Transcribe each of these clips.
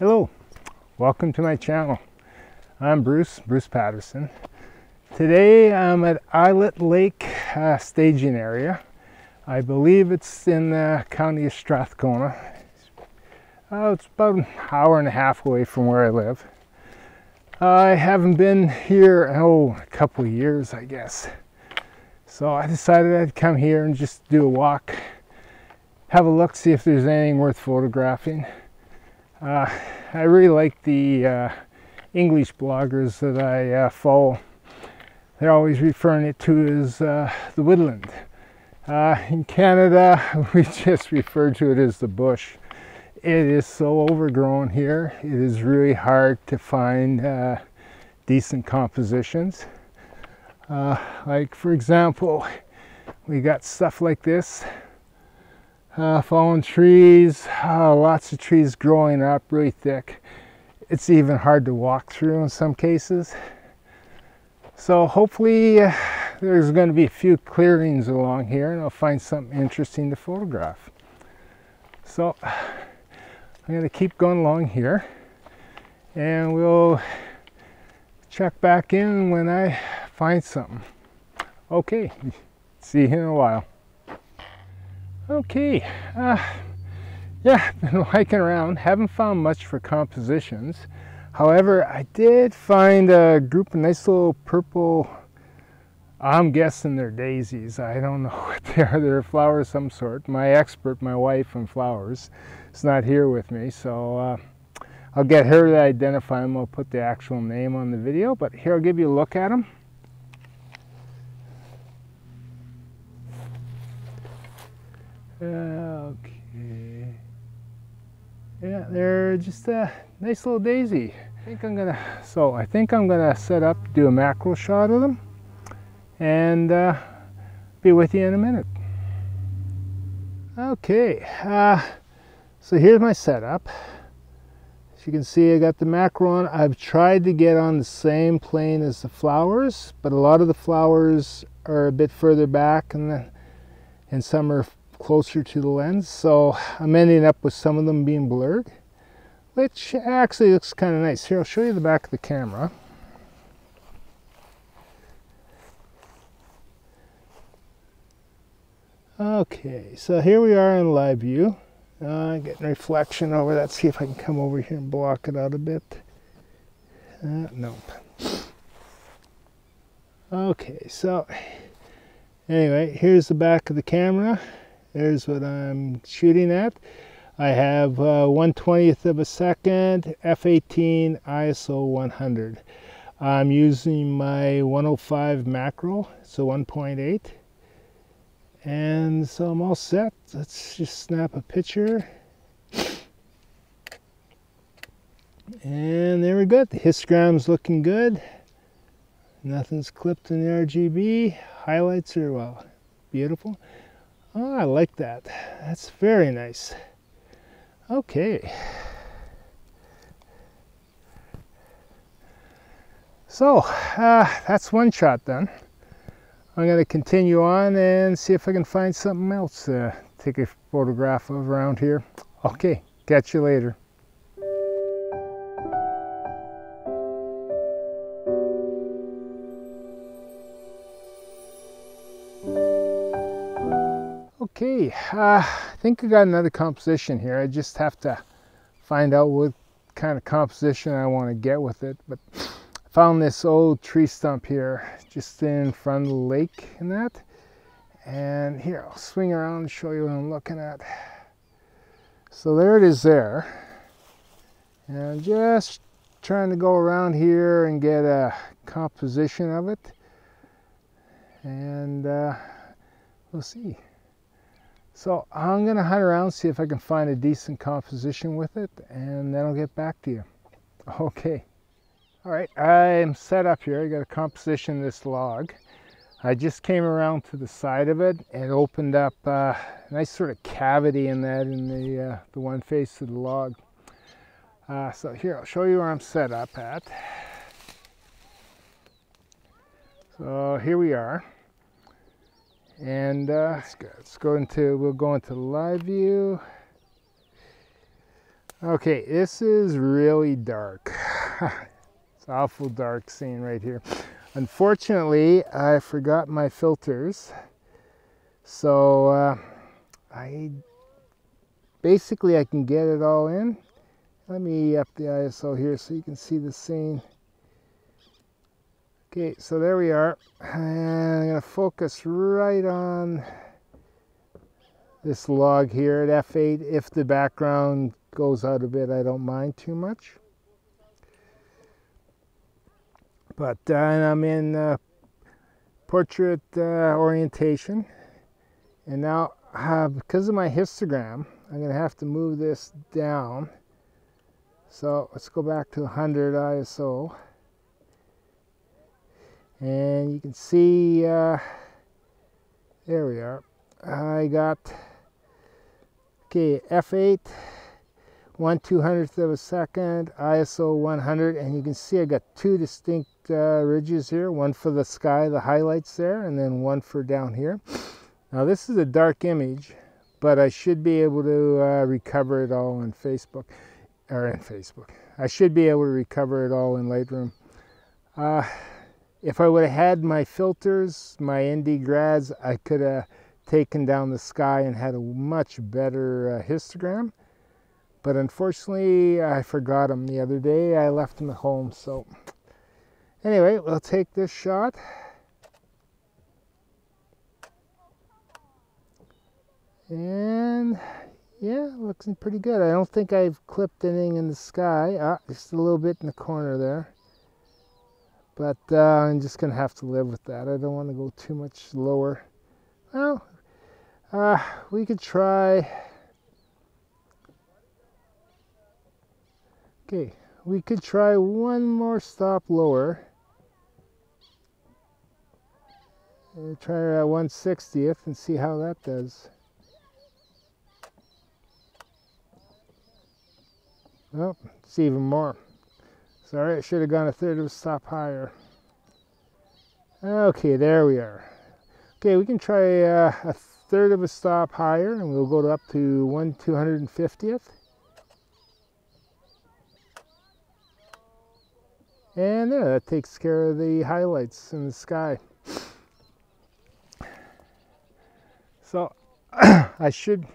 Hello, welcome to my channel. I'm Bruce, Bruce Patterson. Today I'm at Islet Lake uh, staging area. I believe it's in the county of Strathcona. Uh, it's about an hour and a half away from where I live. I haven't been here, oh, a couple of years, I guess. So I decided I'd come here and just do a walk, have a look, see if there's anything worth photographing. Uh, I really like the uh, English bloggers that I uh, follow. They're always referring it to as uh, the woodland. Uh, in Canada, we just refer to it as the bush. It is so overgrown here. It is really hard to find uh, decent compositions. like for example, we got stuff like this uh, fallen trees, uh, lots of trees growing up really thick. It's even hard to walk through in some cases. So hopefully uh, there's going to be a few clearings along here and I'll find something interesting to photograph. So I'm going to keep going along here and we'll check back in when I find something. Okay, see you in a while. Okay, uh, yeah, been hiking around, haven't found much for compositions. However, I did find a group of nice little purple, I'm guessing they're daisies. I don't know what they are. They're flowers of some sort. My expert, my wife in flowers, is not here with me, so uh, I'll get her to identify them. I'll put the actual name on the video, but here I'll give you a look at them. Okay. Yeah, they're just a nice little daisy. I think I'm gonna, so I think I'm gonna set up, do a macro shot of them and uh, be with you in a minute. Okay, uh, so here's my setup. As you can see, I got the macro on. I've tried to get on the same plane as the flowers, but a lot of the flowers are a bit further back and, then, and some are closer to the lens. So I'm ending up with some of them being blurred which actually looks kind of nice. Here I'll show you the back of the camera. Okay so here we are in live view. Uh, getting reflection over that. See if I can come over here and block it out a bit. Uh, nope. Okay so anyway here's the back of the camera there's what I'm shooting at. I have uh, 1 20th of a second, f18, ISO 100. I'm using my 105 macro, so 1.8. And so I'm all set. Let's just snap a picture. And there we go. The histogram's looking good. Nothing's clipped in the RGB. Highlights are, well, beautiful. Oh, I like that. That's very nice. Okay. So, uh, that's one shot done. I'm going to continue on and see if I can find something else to take a photograph of around here. Okay, catch you later. Okay, uh, I think I got another composition here. I just have to find out what kind of composition I want to get with it. But I found this old tree stump here just in front of the lake and that. And here, I'll swing around and show you what I'm looking at. So there it is there. And I'm just trying to go around here and get a composition of it. And uh, we'll see. So I'm going to hunt around, see if I can find a decent composition with it, and then I'll get back to you. Okay. All right, I'm set up here. I got a composition this log. I just came around to the side of it and opened up a nice sort of cavity in that in the, uh, the one face of the log. Uh, so here, I'll show you where I'm set up at. So here we are. And uh, let's, go, into, we'll go into live view. Okay, this is really dark. it's awful dark scene right here. Unfortunately, I forgot my filters. So uh, I basically I can get it all in. Let me up the ISO here so you can see the scene. Okay, so there we are. And I'm going to focus right on this log here at f8. If the background goes out a bit, I don't mind too much. But uh, I'm in uh, portrait uh, orientation. And now, uh, because of my histogram, I'm going to have to move this down. So let's go back to 100 ISO. And you can see, uh, there we are. I got, okay, F8, 1 200th of a second, ISO 100, and you can see I got two distinct uh, ridges here, one for the sky, the highlights there, and then one for down here. Now this is a dark image, but I should be able to uh, recover it all on Facebook, or in Facebook. I should be able to recover it all in Lightroom. Uh, if I would have had my filters, my ND grads, I could have taken down the sky and had a much better uh, histogram. But unfortunately, I forgot them the other day. I left them at home. So anyway, we'll take this shot. And yeah, looks pretty good. I don't think I've clipped anything in the sky. Ah, just a little bit in the corner there. But uh, I'm just going to have to live with that. I don't want to go too much lower. Well, uh, we could try... Okay, we could try one more stop lower. And try it at 1 60th and see how that does. Oh, it's even more. Sorry, I should have gone a third of a stop higher. Okay, there we are. Okay, we can try uh, a third of a stop higher and we'll go up to 1 250th. And there, that takes care of the highlights in the sky. So I should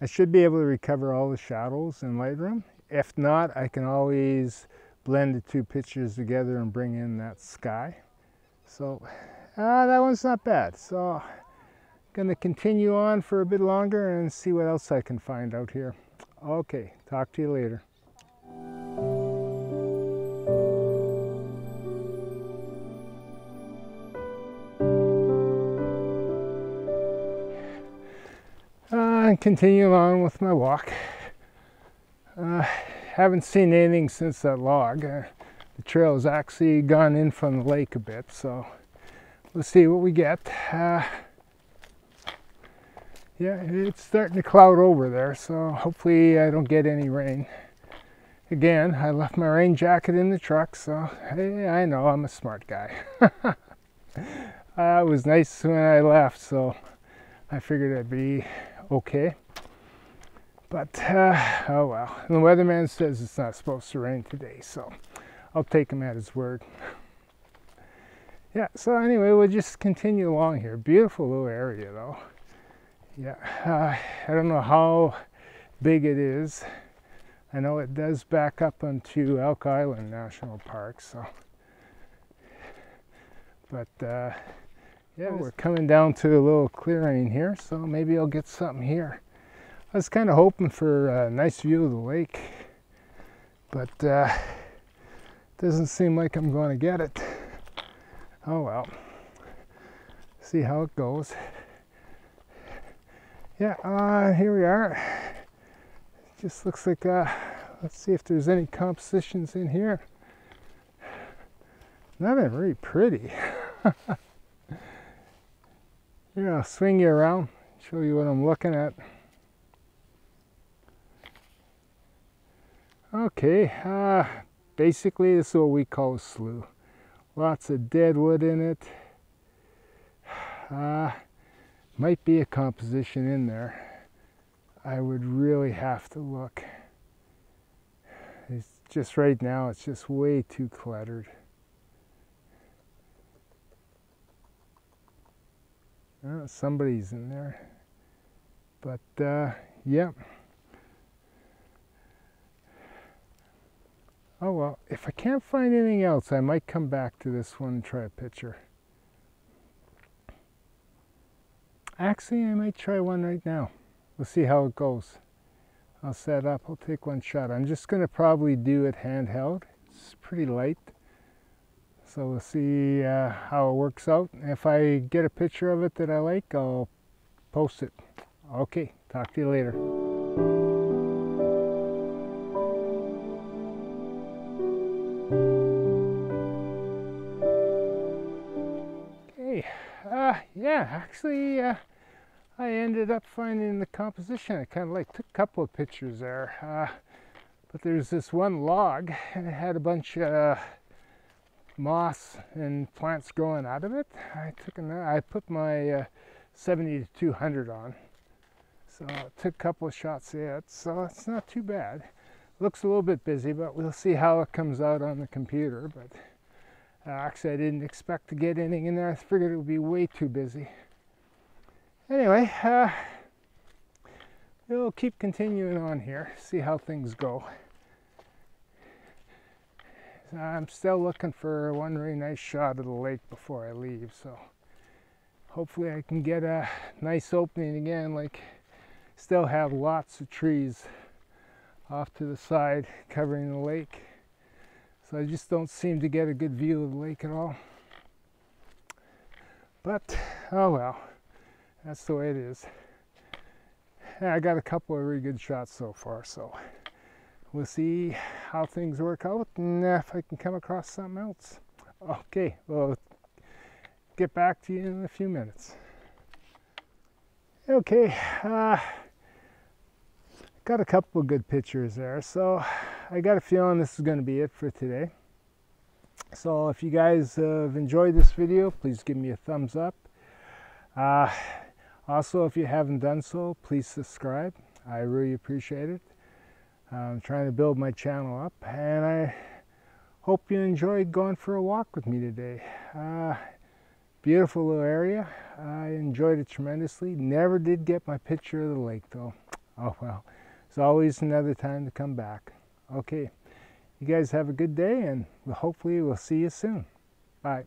I should be able to recover all the shadows in Lightroom if not, I can always blend the two pictures together and bring in that sky. So uh, that one's not bad. So gonna continue on for a bit longer and see what else I can find out here. Okay, talk to you later. Uh, continue on with my walk. Uh, haven't seen anything since that log. Uh, the trail has actually gone in from the lake a bit, so let's see what we get. Uh, yeah, it's starting to cloud over there, so hopefully I don't get any rain. Again, I left my rain jacket in the truck, so hey, I know I'm a smart guy. uh, it was nice when I left, so I figured I'd be okay. But, uh, oh well. And the weatherman says it's not supposed to rain today, so I'll take him at his word. yeah, so anyway, we'll just continue along here. Beautiful little area, though. Yeah, uh, I don't know how big it is. I know it does back up onto Elk Island National Park, so. But, uh, yeah, we're coming down to a little clearing here, so maybe I'll get something here. I was kind of hoping for a nice view of the lake, but uh, doesn't seem like I'm going to get it. Oh well, see how it goes. Yeah, uh, here we are. Just looks like, uh, let's see if there's any compositions in here. Nothing very pretty. Here, I'll swing you around, show you what I'm looking at. Okay, uh, basically this is what we call a slough. Lots of dead wood in it. Uh, might be a composition in there. I would really have to look. It's just right now, it's just way too cluttered. Oh, somebody's in there. But, uh, yeah. Oh well, if I can't find anything else, I might come back to this one and try a picture. Actually, I might try one right now. We'll see how it goes. I'll set up, I'll take one shot. I'm just going to probably do it handheld. It's pretty light. So we'll see uh, how it works out. If I get a picture of it that I like, I'll post it. Okay, talk to you later. Uh, yeah, actually, uh, I ended up finding the composition. I kind of like took a couple of pictures there, uh, but there's this one log, and it had a bunch of moss and plants growing out of it. I took an, I put my uh, 70 to 200 on, so I took a couple of shots of it. So it's not too bad. Looks a little bit busy, but we'll see how it comes out on the computer. But uh, actually, I didn't expect to get anything in there. I figured it would be way too busy anyway, uh, we'll keep continuing on here, see how things go. I'm still looking for one really nice shot of the lake before I leave, so hopefully I can get a nice opening again, like still have lots of trees off to the side covering the lake. So I just don't seem to get a good view of the lake at all. But, oh well that's the way it is. I got a couple of really good shots so far, so we'll see how things work out and if I can come across something else. Okay, well, get back to you in a few minutes. Okay, uh, got a couple of good pictures there, so I got a feeling this is going to be it for today. So if you guys have enjoyed this video, please give me a thumbs up. Uh, also, if you haven't done so, please subscribe. I really appreciate it. I'm trying to build my channel up, and I hope you enjoyed going for a walk with me today. Uh, beautiful little area. I enjoyed it tremendously. Never did get my picture of the lake, though. Oh well, it's always another time to come back. Okay, you guys have a good day, and hopefully we'll see you soon. Bye.